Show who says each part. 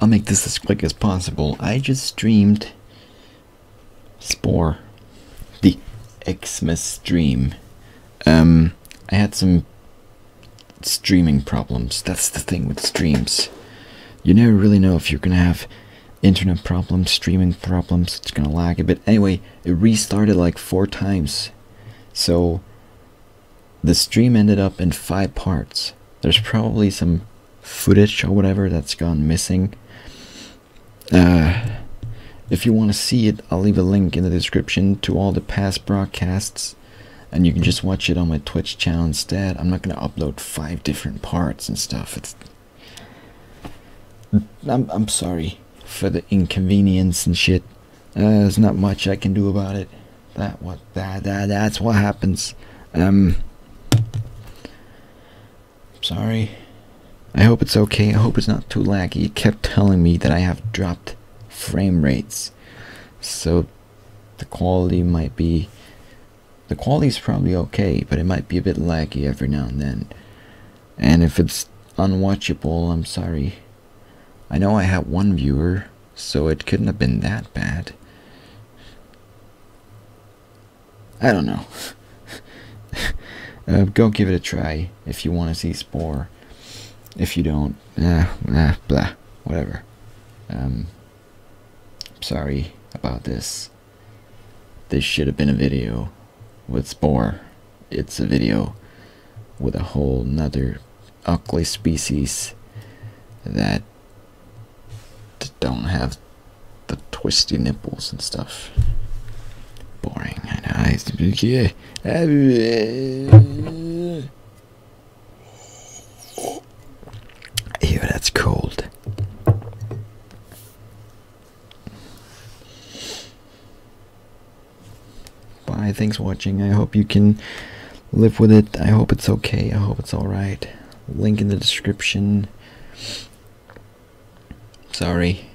Speaker 1: I'll make this as quick as possible. I just streamed Spore, the Xmas stream. Um, I had some streaming problems. That's the thing with streams. You never really know if you're gonna have internet problems, streaming problems, it's gonna lag a bit. Anyway, it restarted like four times. So the stream ended up in five parts. There's probably some footage or whatever that's gone missing. Uh, if you want to see it, I'll leave a link in the description to all the past broadcasts, and you can just watch it on my Twitch channel instead. I'm not gonna upload five different parts and stuff. It's I'm I'm sorry for the inconvenience and shit. Uh, there's not much I can do about it. That what that that that's what happens. Um. Sorry. I hope it's okay. I hope it's not too laggy. It kept telling me that I have dropped frame rates. So the quality might be the quality is probably okay, but it might be a bit laggy every now and then. And if it's unwatchable, I'm sorry. I know I have one viewer, so it couldn't have been that bad. I don't know. uh, go give it a try if you want to see Spore. If you don't, eh, eh, blah, whatever. Um, sorry about this. This should have been a video with Spore. It's a video with a whole nother ugly species that don't have the twisty nipples and stuff. Boring, I know. Ew, that's cold. Bye, thanks for watching. I hope you can live with it. I hope it's okay. I hope it's alright. Link in the description. Sorry.